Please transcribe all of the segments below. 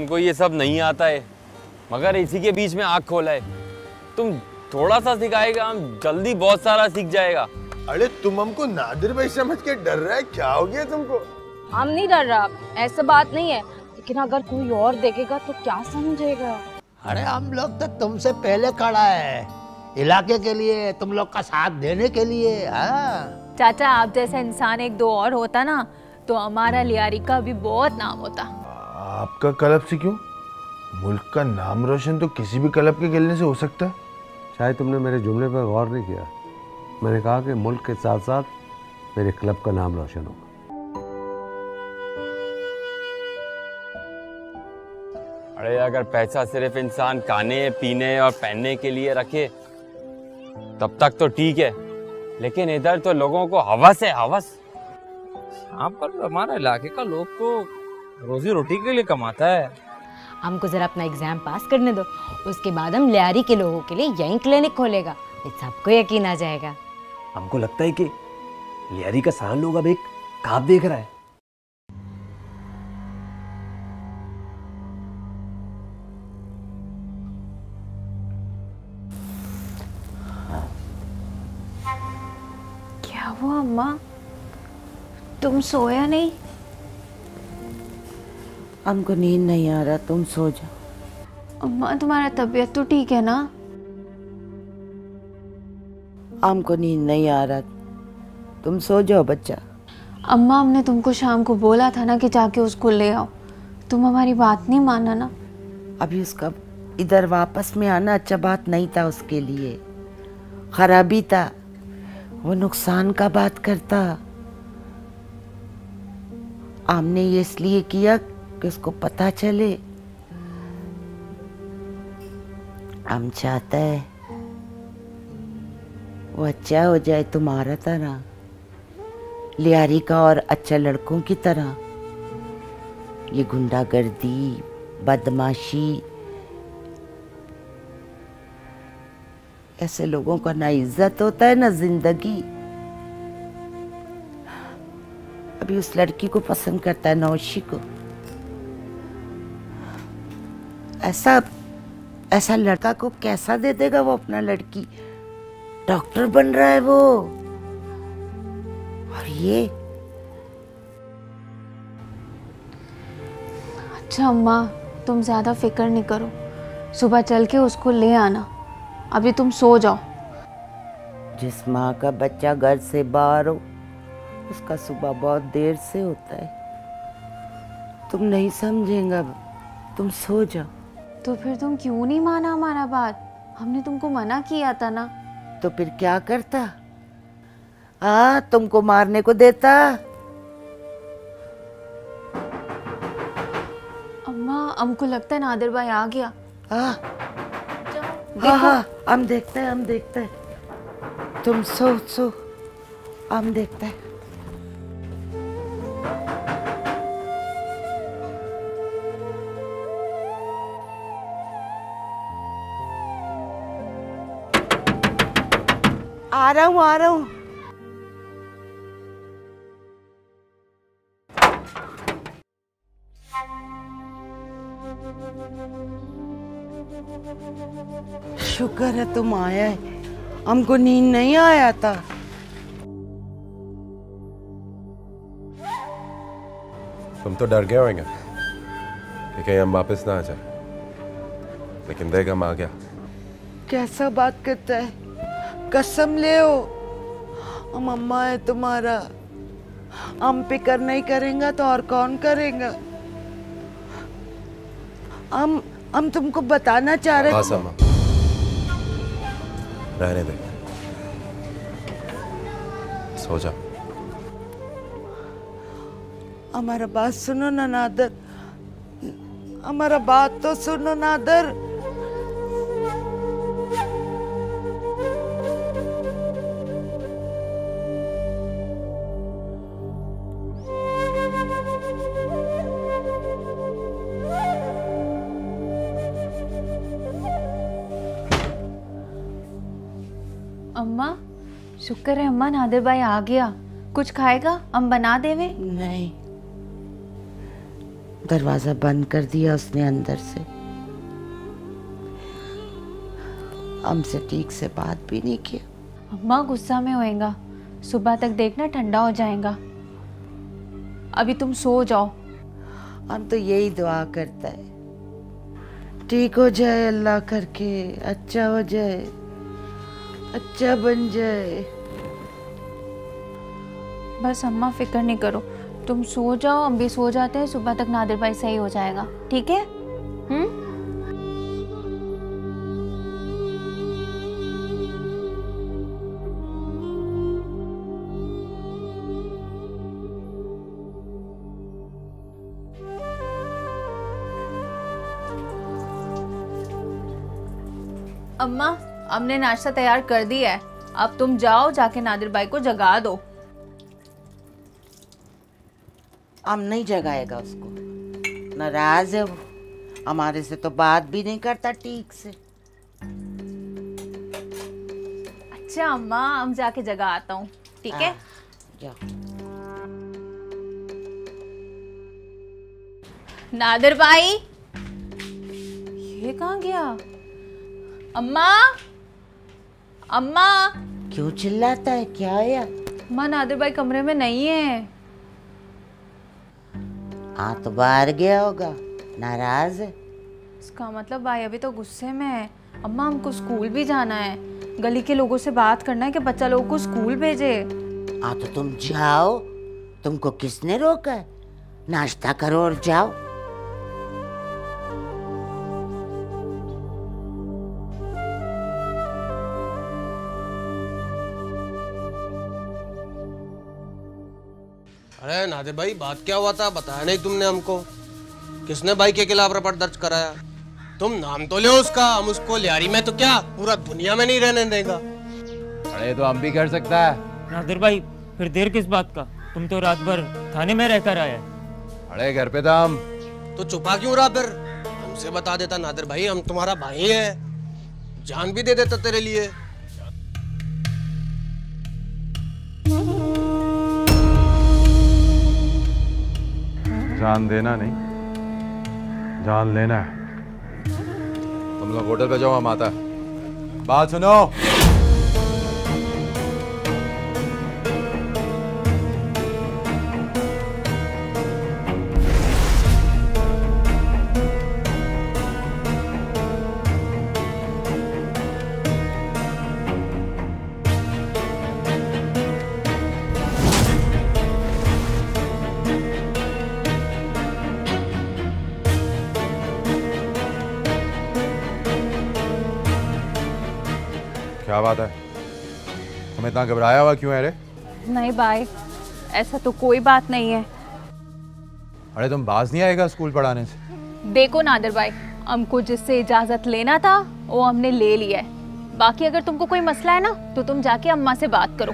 हमको ये सब नहीं आता है। मगर इसी के बीच में आँख खोला है। तुम थोड़ा सा सिखाएगा हम जल्दी बहुत सारा सीख जाएगा। अरे तुम हमको नादिर भाई समझ के डर रहा है? क्या हो गया तुमको? हम नहीं डर रहा ऐसा बात नहीं है। लेकिन अगर कोई और देखेगा तो क्या समझेगा? अरे हम लोग तो तुमसे पहले खड़ा है। इलाके के लिए तुम लोग का साथ देने के लिए हाँ। चाचा आप जैसा इंसान एक दो और होता ना तो हमारा लियारी का भी बहुत नाम होता। आपका क्लब से क्यों? मुल्क का नाम रोशन तो किसी भी क्लब के खेलने से हो सकता है। शायद तुमने मेरे जुमले पर गौर नहीं किया। मैंने कहा कि मुल्क के साथ साथ मेरे क्लब का नाम रोशन होगा। अरे अगर पैसा सिर्फ़ इंसान खाने पीने और पहनने के लिए रखे तब तक तो ठीक है। लेकिन इधर तो लोगों को हवस है हवस। यहाँ पर हमारा इलाके का लोग तो रोजी रोटी के लिए कमाता है। हमको जरा अपना एग्ज़ाम पास करने दो। उसके बाद हम लियारी के लोगों के लिए यही क्लिनिक खोलेगा। सबको यकीन आ जाएगा। हमको लगता है कि लियारी का सारा लोग अब एक काब देख रहा है। क्या हुआ अम्मा? तुम सोया नहीं? हमको नींद नहीं आ रहा तुम सो जाओ। अम्मा तुम्हारा तबीयत तो ठीक है ना? हमको नींद नहीं आ रहा। तुम सो जाओ बच्चा। अम्मा हमने तुमको शाम को बोला था ना कि जाके उसको ले आओ। तुम हमारी बात नहीं माना ना। अभी उसका इधर वापस में आना अच्छा बात नहीं था उसके लिए। खराबी था। वो नुकसान का बात करता। हमने ये इसलिए किया कि उसको पता चले। हम चाहता है, वो अच्छा हो जाए तुम्हारा तरह लियारी का और अच्छा लड़कों की तरह। ये गुंडागर्दी, बदमाशी, ऐसे लोगों का ना इज़्ज़त होता है, ना ज़िंदगी। अभी उस लड़की को पसंद करता है, नौशी को। ऐसा ऐसा लड़का को कैसा दे देगा वो अपना लड़की? डॉक्टर बन रहा है वो। और ये? अच्छा अम्मा तुम ज़्यादा फ़िक्र नहीं करो। सुबह चल के उसको ले आना। अभी तुम सो जाओ। जिस माँ का बच्चा घर से बाहर हो उसका सुबह बहुत देर से होता है। तुम नहीं समझेगा तुम सो जाओ। तो फिर तुम क्यों नहीं माना हमारा बात? हमने तुमको मना किया था ना। तो फिर क्या करता? हाँ तुमको मारने को देता? अम्मा हमको लगता है नादिर भाई आ गया। हाँ हाँ हाँ हम देखते हैं हम देखते हैं। तुम सो सो। हम देखते हैं। आ रहा हूँ आ रहा हूँ। शुक्र है तुम आया है। हमको नींद नहीं आया था। तुम तो डर गए होंगे कि कहीं हम वापस ना आ जाए। लेकिन देख हम आ गया। कैसा बात करता है। कसम ले हम अम्मा है तुम्हारा। हम फ़िक्र नहीं करेंगे तो और कौन करेगा? हम हम तुमको बताना चाह रहे हाँ रहने दे। सो जा। हमारा बात सुनो ना नादर। हमारा बात तो सुनो नादर। शुक्र है अम्मा नादिर भाई आ गया। कुछ खाएगा? हम बना देवे नहीं। दरवाज़ा बंद कर दिया उसने अंदर से। हमसे ठीक से बात भी नहीं किया। अम्मा गुस्सा में होएगा। सुबह तक देखना ठंडा हो जाएगा। अभी तुम सो जाओ। हम तो यही दुआ करता है। ठीक हो जाए अल्लाह करके अच्छा हो जाए अच्छा बन जाए। बस अम्मा फ़िक्र नहीं करो। तुम सो जाओ, हम भी सो जाते हैं, सुबह तक नादिर भाई सही हो जाएगा। ठीक है? हम्म? अम्मा, हमने नाश्ता तैयार कर दिया है। अब तुम जाओ, जाके नादिर भाई को जगा दो। हम नहीं जगाएगा उसको। नाराज़ है वो। हमारे से तो बात भी नहीं करता ठीक से। अच्छा अम्मा हम जाके जगा आता हूँ। ठीक है? जाओ। नादिर भाई ये कहाँ गया? अम्मा अम्मा। क्यों चिल्लाता है? क्या है अम्मा नादिर भाई कमरे में नहीं है। हाँ तो बाहर गया होगा। नाराज़ है? इसका मतलब भाई अभी तो गुस्से में है। अम्मा हमको स्कूल भी जाना है। गली के लोगों से बात करना है कि बच्चा लोगों को स्कूल भेजे। हाँ तो तुम जाओ। तुमको किसने रोका है? नाश्ता करो और जाओ। अरे नादिर भाई बात क्या हुआ था? बताया नहीं तुमने हमको। किसने भाई के खिलाफ रपट दर्ज कराया? तुम नाम तो ले उसका हम उसको लियारी में तो क्या? पूरा दुनिया में नहीं रहने देगा। अरे तो हम भी कर सकता है। नादिर भाई फिर देर किस बात का? तुम तो रात भर थाने में रहकर आए। अरे घर पे था हम। तो छुपा क्यों रहा फिर? हमसे बता देता नादिर भाई हम तुम्हारा भाई है। जान भी दे देता तेरे लिए। जान देना नहीं। जान लेना है। तुम लोग होटल पे जाओ माता। बात सुनो। क्या बात है? तुम इतना घबराया हुआ क्यों है रे? नहीं भाई ऐसा तो कोई बात नहीं है। अरे तुम बाज नहीं आएगा स्कूल पढ़ाने से? देखो नादिर भाई हमको जिससे इजाज़त लेना था वो हमने ले लिया है। बाकी अगर तुमको कोई मसला है ना तो तुम जाके अम्मा से बात करो।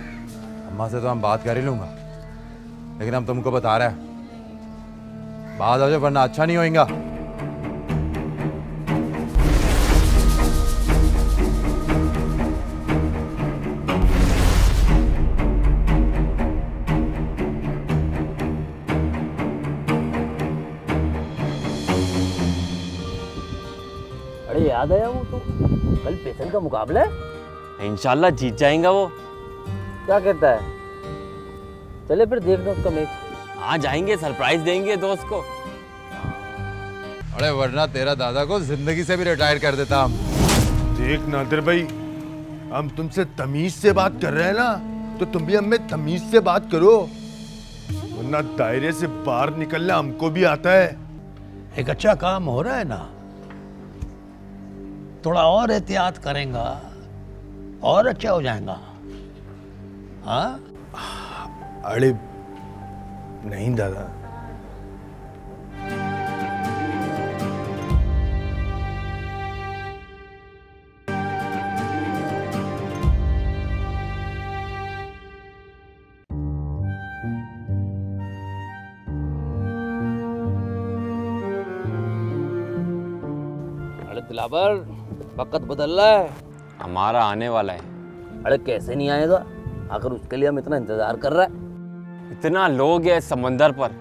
अम्मा से तो हम बात कर ही लूँगा। लेकिन हम तुमको बता रहे हैं। बात हो जाए वरना अच्छा नहीं होएगा। कल पेशन का मुकाबला है? इंशाल्लाह जीत जाएगा वो। क्या कहता है? चले फिर देखना उसका मैच हाँ जाएँगे सरप्राइज़ देंगे दोस्त को। अरे वरना तेरा दादा को ज़िंदगी से भी रिटायर कर देता हम। देख नादिर भाई हम तुमसे तमीज से बात कर रहे हैं ना तो तुम भी हमें तमीज से बात करो। वरना दायरे से बाहर निकलना हमको भी आता है। एक अच्छा काम हो रहा है ना थोड़ा और एहतियात करेगा और अच्छा हो जाएगा। हाँ? अरे नहीं दादा। अरे दिलावर। वक्त बदल रहा है। हमारा आने वाला है। अरे कैसे नहीं आएगा? आखिर उसके लिए हम इतना इंतज़ार कर रहे हैं। इतना लोग है समंदर पर।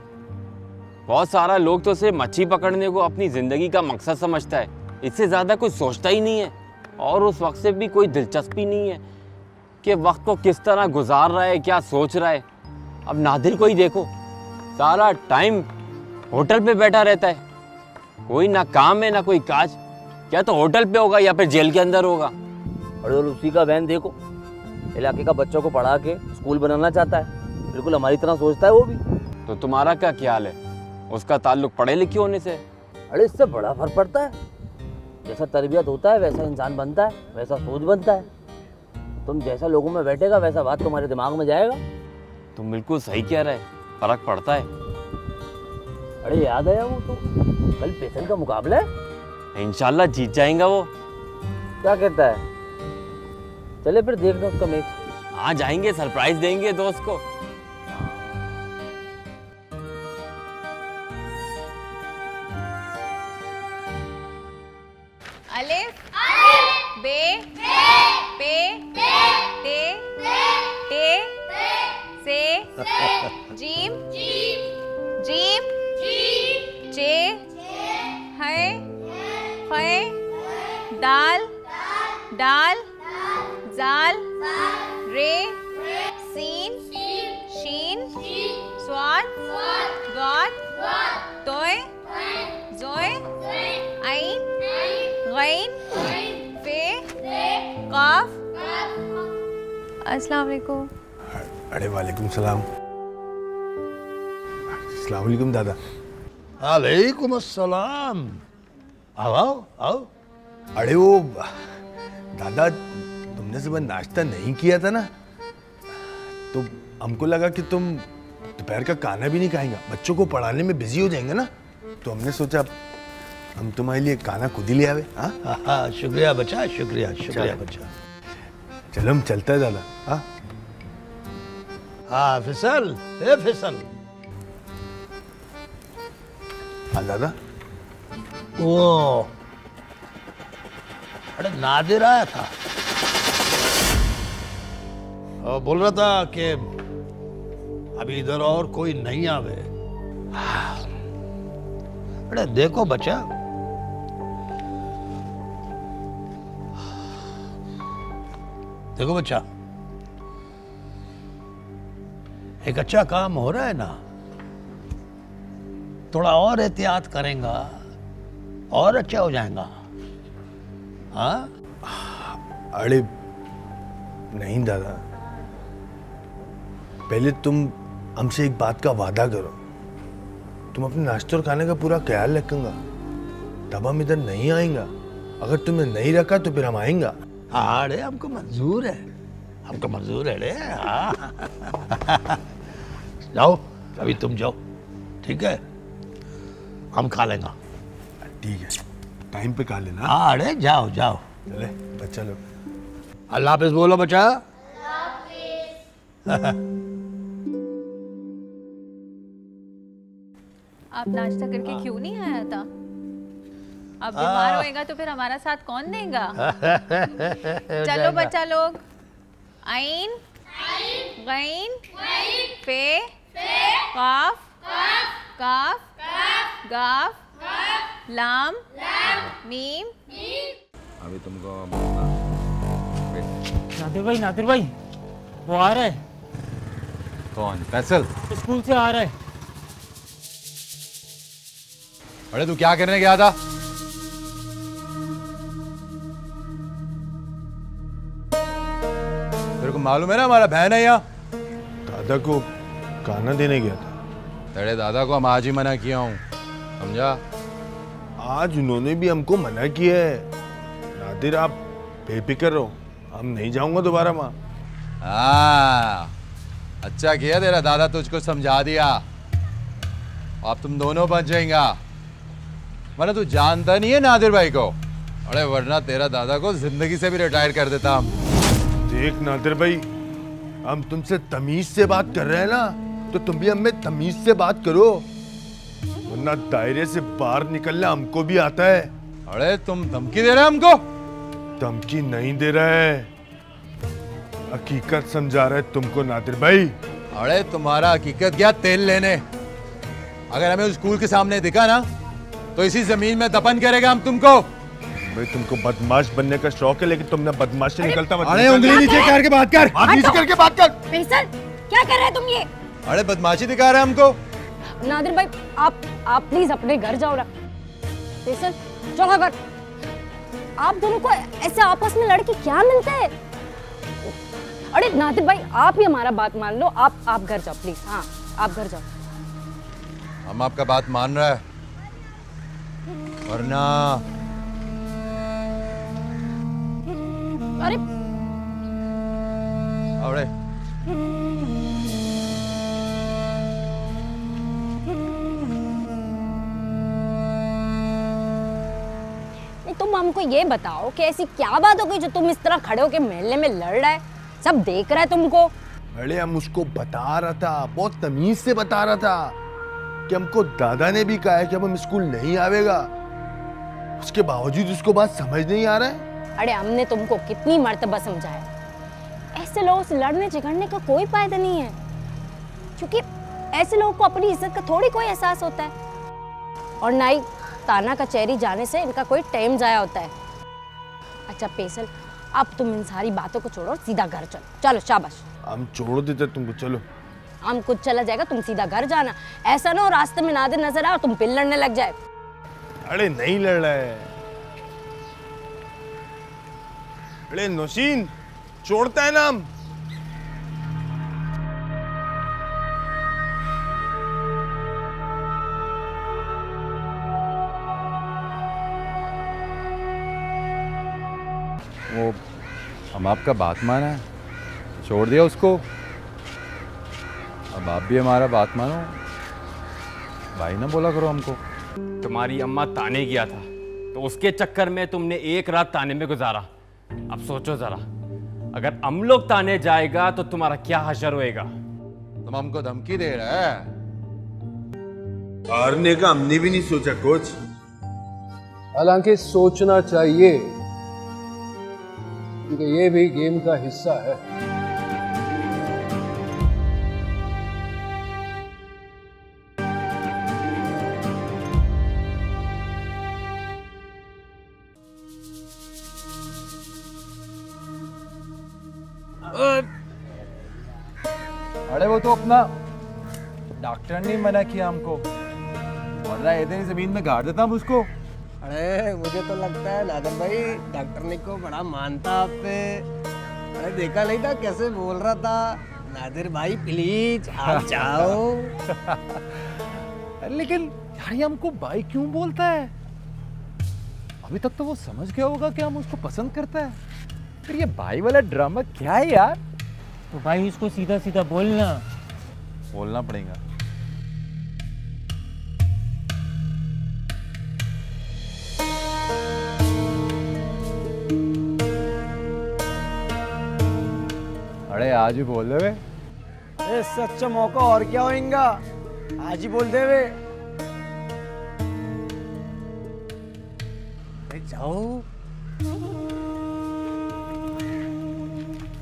बहुत सारा लोग तो सिर्फ़ मच्छी पकड़ने को अपनी ज़िंदगी का मकसद समझता है। इससे ज़्यादा कुछ सोचता ही नहीं है। और उस वक्त से भी कोई दिलचस्पी नहीं है कि वक्त को किस तरह गुजार रहा है क्या सोच रहा है। अब नादिर को ही देखो। सारा टाइम होटल पे बैठा रहता है। कोई ना काम है ना कोई काज। क्या तो होटल पे होगा या फिर जेल के अंदर होगा? अरे और उसी का बहन देखो। इलाके का बच्चों को पढ़ा के स्कूल बनाना चाहता है। बिल्कुल हमारी तरह सोचता है वो भी। तो तुम्हारा क्या ख्याल है? उसका ताल्लुक पढ़े लिखे होने से? अरे इससे बड़ा फ़र्क पड़ता है। जैसा तरबियत होता है वैसा इंसान बनता है वैसा सोच बनता है। तुम जैसा लोगों में बैठेगा वैसा बात तुम्हारे दिमाग में जाएगा। तुम बिल्कुल सही कह रहे फ़र्क पड़ता है। अरे याद आया वो तो? कल पेशन का मुकाबला है। इंशाल्लाह जीत जाएगा वो। क्या कहता है? चले फिर देखना उसका मैच आ जाएँगे सरप्राइज़ देंगे दोस्त को। गैन फे काफ अस्सलाम वालेकुम अरे वालेकुम सलाम। अस्सलाम वालेकुम दादा। वालेकुम अस्सलाम। आओ आओ आओ। अरे वो दादा तुमने सुबह नाश्ता नहीं किया था ना? तो हमको लगा कि तुम दोपहर का खाना भी नहीं खाएँगे। बच्चों को पढ़ाने में बिज़ी हो जाएँगे ना? तो हमने सोचा हम तुम्हारे लिए खाना खुद ही ले आवे हाँ? हाँ, हाँ शुक्रिया बच्चा शुक्रिया शुक्रिया बच्चा। चलो हम चलते हैं दादा हाँ? हाँ फिसल ए फिसल। हाँ दादा। वो अरे नादिर आया था। और बोल रहा था कि अभी इधर और कोई नहीं आवे। अरे देखो बच्चा देखो बच्चा। एक अच्छा काम हो रहा है ना। थोड़ा और एहतियात करेगा, और अच्छा हो जाएगा। हाँ? अरे, नहीं दादा। पहले तुम हमसे एक बात का वादा करो। तुम अपने नाश्ते और खाने का पूरा ख्याल रखूँगा। तब हम इधर नहीं आएँगे। अगर तुमने नहीं रखा तो फिर हम आएँगे। हाँ अरे हमको मंजूर है। हमको मंजूर है रे हाँ। जाओ अभी तुम जाओ ठीक है? हम खा लेंगे। ठीक है टाइम पे खा लेना। हाँ अरे जाओ जाओ। चले बच्चा लोग। अल्लाह हाफिज बोलो बच्चा। आप नाश्ता करके क्यों नहीं आया था? अब बीमार होएगा तो फिर हमारा साथ कौन देगा? चलो बच्चा लोग। आइन। गैन। फे काफ। काफ। गाफ। लाम। मीम। अभी तुमको नादिर भाई नादिर भाई वो आ रहा है। कौन? फैसल। स्कूल से आ रहा है। अरे तू क्या करने गया था? मालूम है ना हमारा बहन है यहाँ? दादा को खाना देने गया था। तेरे दादा को हम आज ही मना किया हूँ समझा? आज उन्होंने भी हमको मना किया है। नादिर आप बेफिक्र रहो हम नहीं जाऊँगा दोबारा वहाँ। हाँ अच्छा किया तेरा दादा तुझको समझा दिया। अब तुम दोनों बच जाएँगा। वरना तू जानता नहीं है नादिर भाई को। अरे वरना तेरा दादा को ज़िंदगी से भी रिटायर कर देता हम। देख नादिर भाई हम तुमसे तमीज से बात कर रहे हैं ना तो तुम भी हमें तमीज से बात करो। वरना दायरे से बाहर निकलना हमको भी आता है। अरे तुम धमकी दे रहे हो हमको? धमकी नहीं दे रहा है। हकीकत समझा रहा है तुमको नादिर भाई। अरे तुम्हारा हकीकत क्या तेल लेने। अगर हमें उस स्कूल के सामने दिखा ना तो इसी ज़मीन में दफन करेगा हम तुमको। भाई तुमको बदमाश बनने का शौक है लेकिन तुमने बदमाश से निकलता मत अरे उंगली नीचे करके बात कर। हाथ नीचे करके बात कर। फैसल क्या कर रहे हो तुम ये? अरे बदमाशी दिखा रहे हैं हमको। नादिर भाई आप आप प्लीज़ अपने घर जाओ ना। फैसल चलो घर। आप दोनों को ऐसे आपस में लड़के क्या मिलता है? अरे नादिर भाई आप ही हमारा बात मान लो। आप आप घर जाओ प्लीज़ हाँ आप घर जाओ। हम आपका बात मान रहे है। वरना अरे। अरे तुम हमको ये बताओ कि ऐसी क्या बात हो गई जो तुम इस तरह खड़े होके मेले में लड़ रहा है? सब देख रहा है तुमको? अरे हम उसको बता रहा था बहुत तमीज से बता रहा था कि हमको दादा ने भी कहा है कि अब हम स्कूल नहीं आवेगा। उसके बावजूद उसको बात समझ नहीं आ रहा है। अरे हमने तुमको कितनी मर्तबा समझाया। ऐसे लोगों से लड़ने झगड़ने का कोई फ़ायदा नहीं है। क्योंकि ऐसे लोगों को अपनी इज़्ज़त का थोड़ी कोई एहसास होता है। और ना ही ताना कचहरी जाने से इनका कोई टाइम जाया होता है। अच्छा पेसल अब तुम इन सारी बातों को छोड़ो सीधा घर चलो। चलो शाबाश। हम छोड़ देते तुमको चलो। हम कुछ चला जाएगा तुम सीधा घर जाना। ऐसा ना हो रास्ते में नादिर नज़र आओ तुम पिल लड़ने लग जाए। अरे नहीं लड़ रहा है। अरे नौशीन छोड़ता है ना हम वो हम आपका बात माना है। छोड़ दिया उसको। अब आप भी हमारा बात मानो भाई ना बोला करो हमको। तुम्हारी अम्मा ताने गया था तो उसके चक्कर में तुमने एक रात ताने में गुजारा। अब सोचो जरा अगर हम लोग ताने जाएगा तो तुम्हारा क्या हशर होएगा? तुम हमको धमकी दे रहा है। हारने का हमने भी नहीं सोचा कोच हालाँकि सोचना चाहिए क्योंकि ये भी गेम का हिस्सा है। अरे वो तो अपना डॉक्टर ने मना किया हमको। वरना इतनी ज़मीन में गाड़ देता हम उसको। अरे मुझे तो लगता है नादर भाई डॉक्टर ने को बड़ा मानता आप पे। अरे देखा नहीं था कैसे बोल रहा था? नादिर भाई प्लीज़ आप जाओ। लेकिन यार ये हमको भाई क्यों बोलता है? अभी तक तो वो समझ गया होगा कि हम उसको पसंद करता है। फिर ये भाई वाला ड्रामा क्या है यार? तो भाई इसको सीधा सीधा बोलना। बोलना पड़ेगा। अरे आज ही बोल दे वे अच्छा मौका और क्या होएगा? आज ही बोल दे वे जाओ।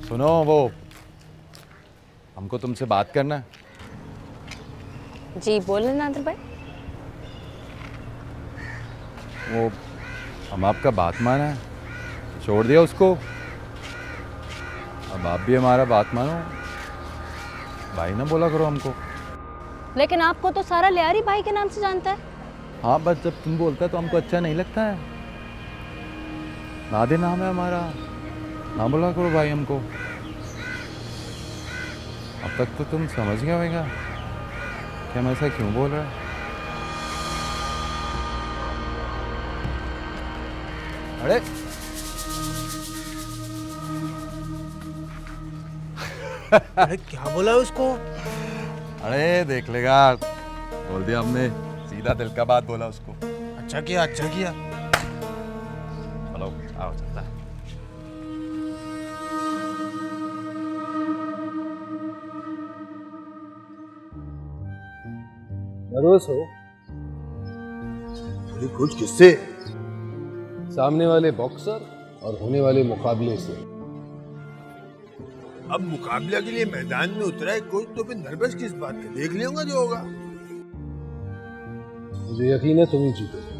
सुनो वो हमको तुमसे बात करना है। जी बोले नादिर भाई। वो हम आपका बात माना है। छोड़ दिया उसको। अब आप भी हमारा बात मानो। भाई ना बोला करो हमको। लेकिन आपको तो सारा लियारी भाई के नाम से जानता है। हाँ बस जब तुम बोलता है तो हमको अच्छा नहीं लगता है। नादे नाम है हमारा। ना बोला करो भाई हमको। अब तक तो तुम समझ गए होगा कि हम ऐसा क्यों बोल रहे हैं। अरे। अरे क्या बोला उसको? अरे देख लेगा। बोल दिया हमने। सीधा दिल का बात बोला उसको। अच्छा किया अच्छा किया। नर्वस हो? अरे कुछ किससे? सामने वाले बॉक्सर और होने वाले मुकाबले से। अब मुकाबला के लिए मैदान में उतरा है कोच तो फिर नर्वस किस बात का देख लेगा जो होगा। मुझे यकीन है तुम ही जीतोगे।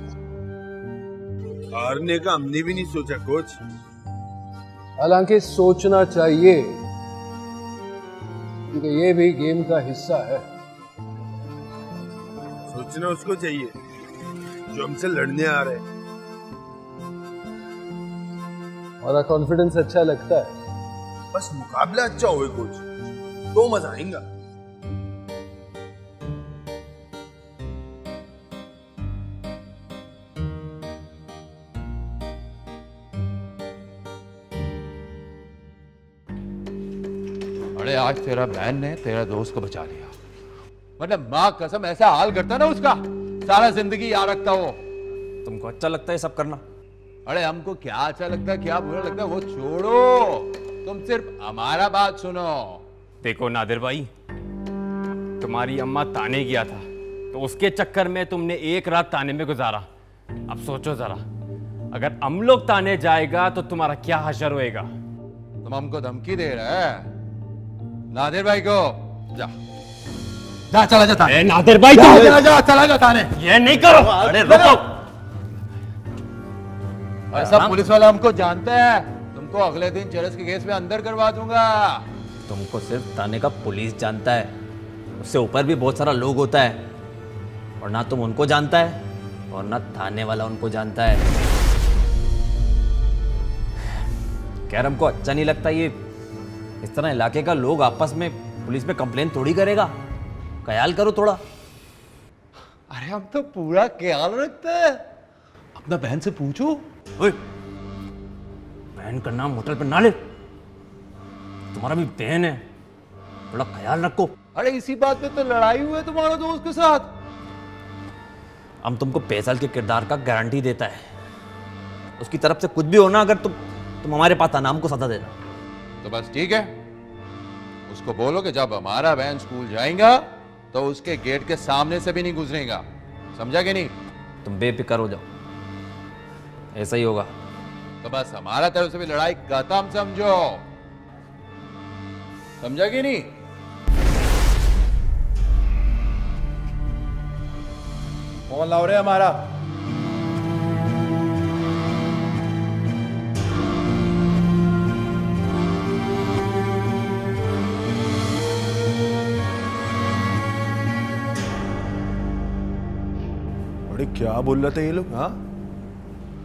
हारने का हमने भी नहीं सोचा कोच। हालाँकि सोचना चाहिए क्योंकि ये भी गेम का हिस्सा है। सोचना उसको चाहिए। जो हमसे लड़ने आ रहे हैं। हमारा कॉन्फिडेंस अच्छा लगता है। बस मुकाबला अच्छा होए कोच। तो मज़ा आएगा। अरे आज तेरा बहन ने तेरा दोस्त को बचा लिया। मतलब माँ कसम ऐसा हाल करता ना उसका। सारा ज़िंदगी याद रखता वो। तुमको अच्छा लगता है सब करना? अरे हमको क्या अच्छा लगता है क्या बुरा लगता है वो छोड़ो। तुम सिर्फ़ हमारा बात सुनो। देखो नादिर भाई तुम्हारी अम्मा ताने गया था तो उसके चक्कर में तुमने एक रात ताने में गुजारा। अब सोचो जरा अगर हम लोग ताने जाएगा तो तुम्हारा क्या हशर होएगा? तुम हमको धमकी दे रहे है। नादिर भाई को जा। जा चला जा थाने। नादिर भाई जा, तुम- जा, जा चला जा थाने। ये नहीं करो। अरे रुको। ऐसा पुलिस वाला हमको जानता है। तुमको अगले दिन चरस के केस में अंदर करवा दूँगा। तुमको सिर्फ़ थाने का पुलिस जानता है। उससे ऊपर भी बहुत सारा लोग होता है। और ना तुम उनको जानता है और ना थाने वाला उनको जानता है। खैर हमको अच्छा नहीं लगता ये। इस तरह इलाके का लोग आपस में पुलिस में कंप्लेन थोड़ी करेगा। ख्याल करो थोड़ा। अरे हम तो पूरा ख्याल रखते हैं। अपना बहन से पूछो। ओए बहन का नाम होटल पे ना ले। तुम्हारा भी बहन है थोड़ा ख्याल रखो। अरे इसी बात पे तो लड़ाई हुई है तुम्हारे दोस्त के साथ। हम तुमको पैसल के किरदार का गारंटी देता है। उसकी तरफ़ से कुछ भी होना अगर तुम तुम हमारे पास आना हमको सजा देना। तो बस ठीक है। उसको बोलो कि जब हमारा बहन स्कूल जाएगा तो उसके गेट के सामने से भी नहीं गुजरेगा। समझा कि नहीं? तुम बेफिक्र हो जाओ। ऐसा ही होगा। तो बस हमारा तरफ़ से भी लड़ाई खत्म समझो। समझा कि नहीं? फ़ोन लाओ रहे हमारा? क्या बोल रहे थे ये लोग? हाँ?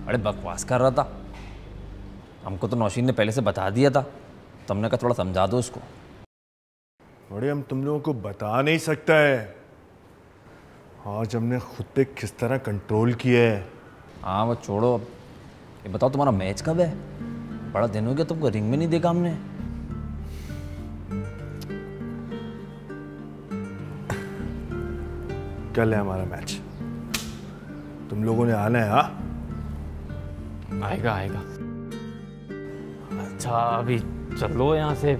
अरे बकवास कर रहा था। हमको तो नौशीन ने पहले से बता दिया था। तुमने कहा थोड़ा समझा दो उसको। अरे हम तुम लोगों को बता नहीं सकता है। आज हमने खुद पे किस तरह कंट्रोल किया है? हाँ वो छोड़ो अब। ये बताओ तुम्हारा मैच कब है? बड़ा दिन हो गया तुमको रिंग में नहीं देखा हमने। कल है हमारा मैच तुम लोगों ने आना है हाँ? आएगा आएगा। अच्छा अभी चलो यहाँ से।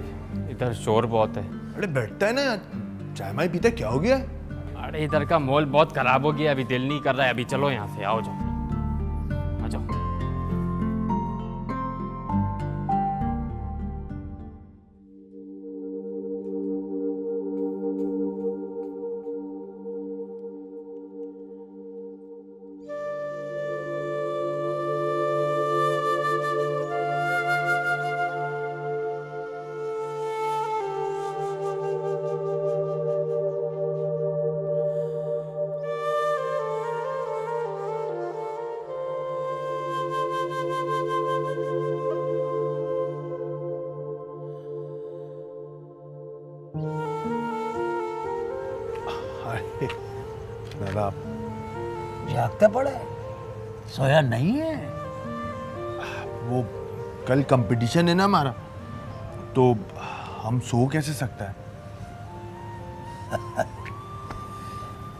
इधर शोर बहुत है। अरे बैठता है ना चाय माई पीते क्या हो गया? अरे इधर का माहौल बहुत खराब हो गया। अभी दिल नहीं कर रहा है। अभी चलो यहाँ से आओ जाओ। कंपटीशन है ना हमारा तो हम सो कैसे सकता है?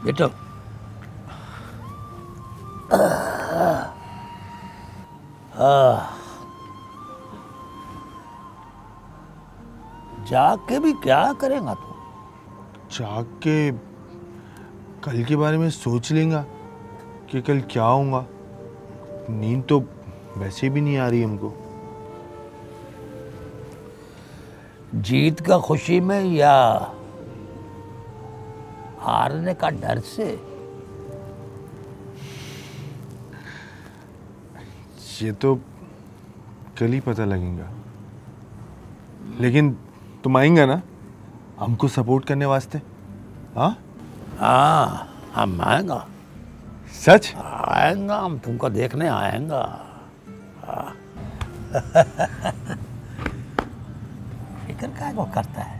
बेटो। जाग के भी क्या करेगा तू? जाग के कल के बारे में सोच लेंगा कि कल क्या होगा नींद तो वैसे भी नहीं आ रही हमको। जीत का खुशी में या हारने का डर से? ये तो कल ही पता लगेगा। लेकिन तुम आएँगा ना हमको सपोर्ट करने वास्ते हाँ? हाँ हम आएँगा। सच? आएँगा हम तुमको देखने आएँगा। हाँ। फ़िक्र वो करता है।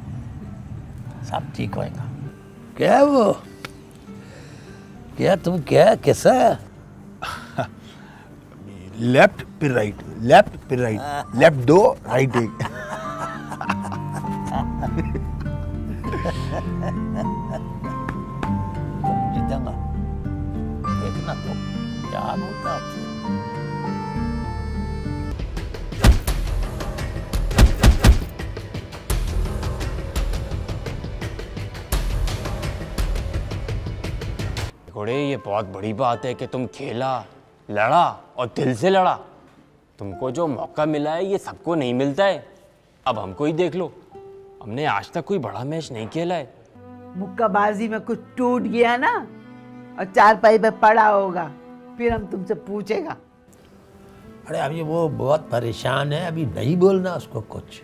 सब ठीक होएगा। क्या है वो? क्या तुम क्या कैसा? लेफ़्ट फिर राइट लेफ़्ट फिर राइट लेफ़्ट दो राइट एक। घोड़े ये बहुत बड़ी बात है कि तुम खेला लड़ा और दिल से लड़ा। तुमको जो मौका मिला है ये सबको नहीं मिलता है। अब हमको ही देख लो। हमने आज तक कोई बड़ा मैच नहीं खेला है। मुक्काबाजी में कुछ टूट गया ना और चार पाई पे पड़ा होगा फिर हम तुमसे पूछेगा। अरे अभी वो बहुत परेशान है अभी नहीं बोलना उसको कुछ।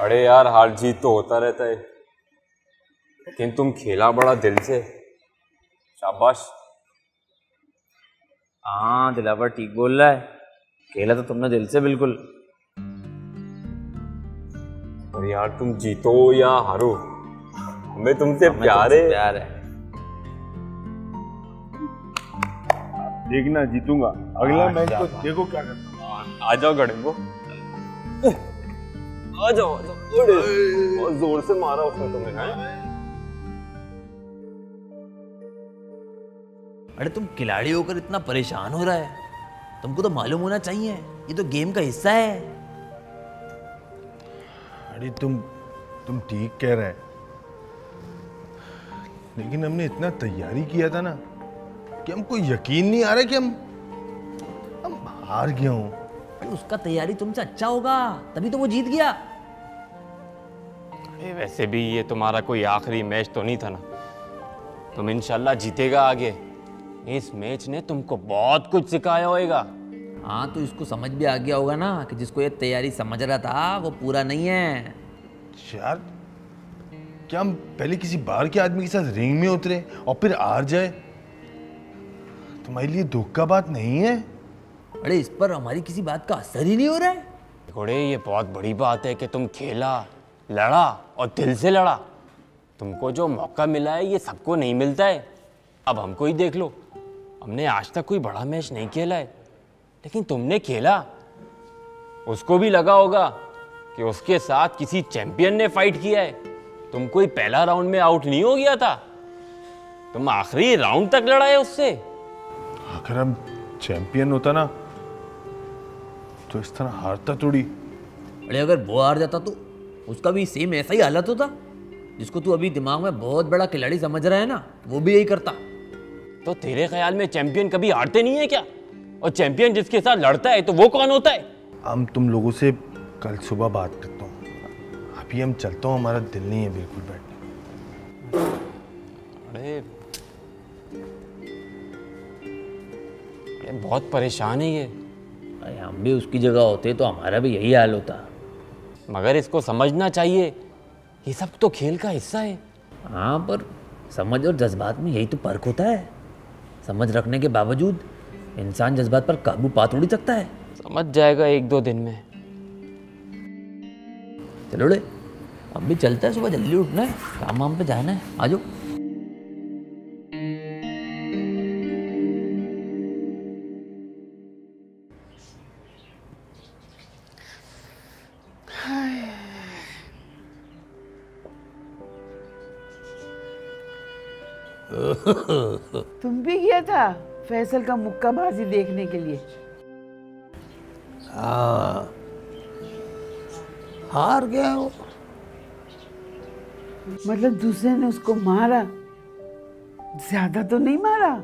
अरे यार हार जीत तो होता रहता है। लेकिन तुम खेला बड़ा दिल से। शाबाश। हाँ दिलावर ठीक बोल रहा है। खेला तो तुमने दिल से बिल्कुल। और यार तुम जीतो या हारो हमें तुमसे प्यार है। प्यार है। देखना जीतूँगा। अगला हाँ, मैच तो देखो क्या करता हूँ। आ जाओ जाओ आ जाओ अरे, बहुत ज़ोर से मारा उसने तुम्हें हैं? अरे तुम खिलाड़ी होकर इतना परेशान हो रहा है। तुमको तो मालूम होना चाहिए ये तो गेम का हिस्सा है। अरे तुम तुम ठीक कह रहे लेकिन हमने इतना तैयारी किया था ना कि हमको यकीन नहीं आ रहा कि हम हम हार गए हूँ। अरे उसका तैयारी तुमसे अच्छा होगा तभी तो वो जीत गया। अरे वैसे भी ये तुम्हारा कोई आखिरी मैच तो नहीं था ना। तुम इंशाल्लाह जीतेगा आगे। इस मैच ने तुमको बहुत कुछ सिखाया होएगा। हाँ तो इसको समझ भी आ गया होगा ना कि जिसको ये तैयारी समझ रहा था वो पूरा नहीं है। यार क्या हम पहले किसी बाहर के आदमी के साथ रिंग में उतरे और फिर हार जाए? तुम्हारे लिए दुख का बात नहीं है। अरे इस पर हमारी किसी बात का असर ही नहीं हो रहा है। घोड़े ये बहुत बड़ी बात है कि तुम खेला लड़ा और दिल से लड़ा। तुमको जो मौका मिला है ये सबको नहीं मिलता है। अब हमको ही देख लो। हमने आज तक कोई बड़ा मैच नहीं खेला है। लेकिन तुमने खेला। उसको भी लगा होगा कि उसके साथ किसी चैंपियन ने फाइट किया है। तुम कोई पहला राउंड में आउट नहीं हो गया था। तुम आखिरी राउंड तक लड़ा है उससे। अगर हम चैंपियन होता ना तो इस तरह हारता थोड़ी। अरे अगर वो हार जाता तो उसका भी सेम ऐसा ही हालत होता जिसको तू अभी दिमाग में बहुत बड़ा खिलाड़ी समझ रहा है ना वो भी यही करता। तो तेरे ख्याल में चैंपियन कभी हारते नहीं है क्या? और चैंपियन जिसके साथ लड़ता है तो वो कौन होता है? हम तुम लोगों से कल सुबह बात करता हूँ। अभी हम चलता हूँ हमारा दिल नहीं है बिल्कुल बैठने। अरे अरे बहुत परेशान है ये। अरे हम भी उसकी जगह होते तो हमारा भी यही हाल होता। मगर इसको समझना चाहिए ये सब तो खेल का हिस्सा है। हाँ पर समझ और जज्बात में यही तो फ़र्क होता है। समझ रखने के बावजूद इंसान जज्बात पर काबू पा थोड़ी सकता है। समझ जाएगा एक दो दिन में। चलो रे अब भी चलता है सुबह जल्दी उठना है काम वाम पे जाना है आ जाओ। फैसल का मुक्काबाजी देखने के लिए। हाँ। हार गया वो। मतलब दूसरे ने उसको मारा? ज़्यादा तो नहीं मारा?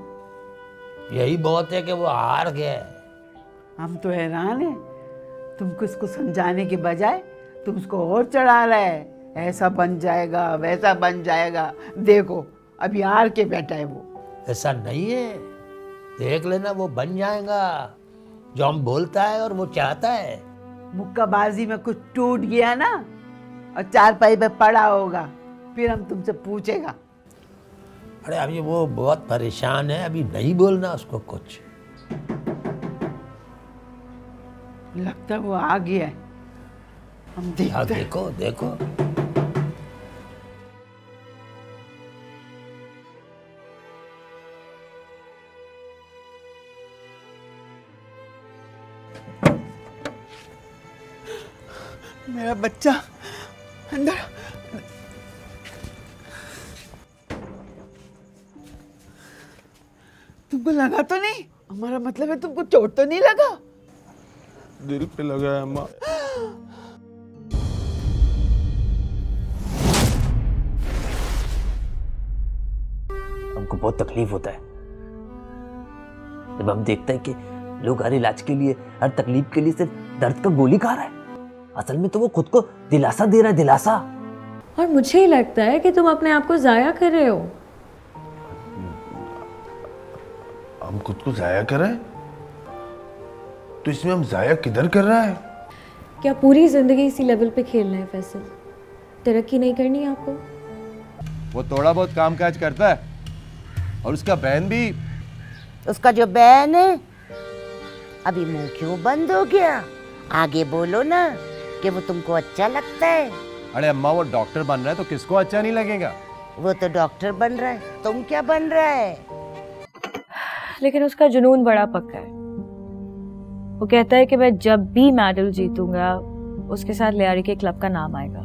यही बहुत है कि वो हार गया हम तो हैरान हैं। तुमको इसको समझाने के बजाय तुम उसको और चढ़ा रहा है। ऐसा बन जाएगा वैसा बन जाएगा। देखो अभी हार के बैठा है वो। ऐसा नहीं है। देख लेना वो बन जाएगा। जो हम बोलता है और वो चाहता है। मुक्काबाजी में कुछ टूट गया ना और चार पाई पे पड़ा होगा फिर हम तुमसे पूछेगा। अरे अभी वो बहुत परेशान है अभी नहीं बोलना उसको कुछ। लगता है वो आ गया है। हम हाँ, देखते हैं। देखो देखो। मेरा बच्चा अंदर। तुमको लगा तो नहीं? हमारा मतलब है तुमको चोट तो नहीं लगा? दिल पे लगा है अम्मा हमको बहुत तकलीफ़ होता है। जब हम देखते हैं कि लोग हर इलाज के लिए हर तकलीफ़ के लिए सिर्फ़ दर्द का गोली खा रहा है। असल में तो वो खुद को दिलासा दे रहा है दिलासा। और मुझे ही लगता है कि तुम अपने आप को जाया कर रहे हो। हम खुद को जाया कर रहे हैं? तो इसमें हम जाया किधर कर रहा है? क्या पूरी ज़िंदगी इसी लेवल पे खेलना है फैसल? तरक्की नहीं करनी है आपको? वो थोड़ा बहुत काम काज करता है। और उसका बहन भी। उसका जो बहन है अभी मुँह क्यों बंद हो गया? आगे बोलो ना। कि वो तुमको अच्छा लगता है। अरे अम्मा वो डॉक्टर बन रहा है तो किसको अच्छा नहीं लगेगा? वो तो डॉक्टर बन रहा है। तुम क्या बन रहा है? लेकिन उसका जुनून बड़ा पक्का है। वो कहता है कि मैं जब भी मेडल जीतूँगा उसके साथ लियारी के क्लब का नाम आएगा।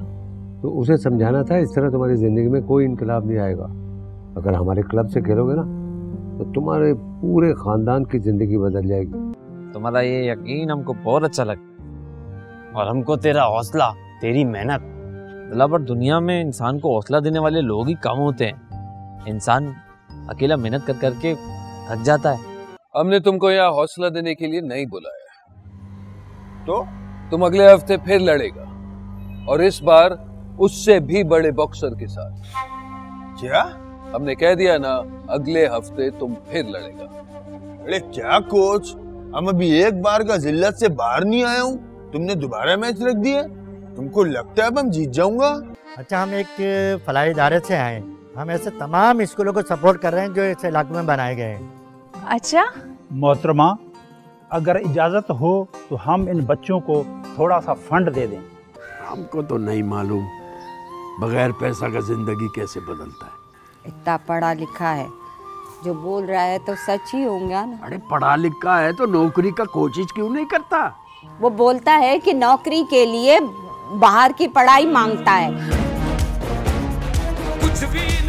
तो उसे समझाना था इस तरह तुम्हारी ज़िंदगी में कोई इनकलाब नहीं आएगा। अगर हमारे क्लब से खेलोगे ना तो तुम्हारे पूरे ख़ानदान की ज़िंदगी बदल जाएगी। तुम्हारा ये यकीन हमको बहुत अच्छा लगता है। और हमको तेरा हौसला, तेरी मेहनत। दिला पर दुनिया में इंसान को हौसला देने वाले लोग ही कम होते हैं। इंसान अकेला मेहनत कर, करके थक जाता है। हमने तुमको यहाँ हौसला देने के लिए नहीं बुलाया। तो तुम अगले हफ़्ते फिर लड़ेगा। और इस बार उससे भी बड़े बॉक्सर के साथ। क्या? हमने कह दिया ना, अगले हफ़्ते तुम फिर लड़ेगा। अरे क्या कोच? हम अभी एक बार का जिल्लत से बाहर नहीं आया हूँ। तुमने दोबारा मैच रख दिया? तुमको लगता है अब हम जीत जाऊँगा? अच्छा हम एक फलाई इदारे से आए हम ऐसे तमाम स्कूलों को सपोर्ट कर रहे हैं जो इस इलाके में बनाए गए हैं। अच्छा? मोहतरमा अगर इजाज़त हो तो हम इन बच्चों को थोड़ा सा फंड दे दें। हमको तो नहीं मालूम बगैर पैसा का ज़िंदगी कैसे बदलता है। इतना पढ़ा लिखा है। जो बोल रहा है तो सच ही होंगे ना। अरे पढ़ा लिखा है तो नौकरी का कोशिश क्यों नहीं करता? वो बोलता है कि नौकरी के लिए बाहर की पढ़ाई माँगता है। कुछ भी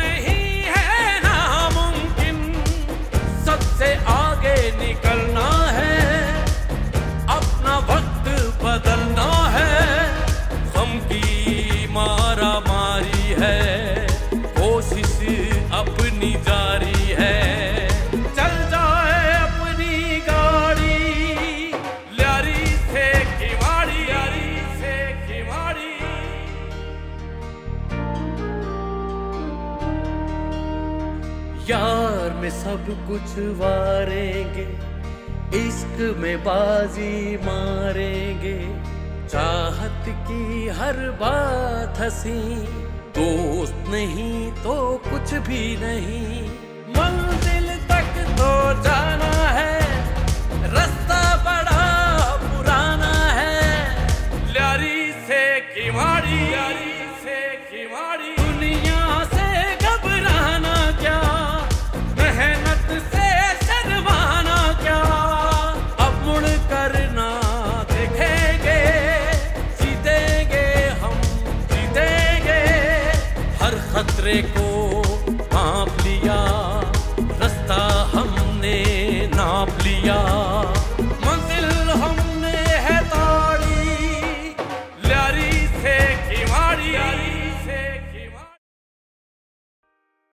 सब कुछ वारेंगे, इश्क में बाजी मारेंगे। चाहत की हर बात हसी, दोस्त नहीं तो कुछ भी नहीं। मंजिल तक तो जाना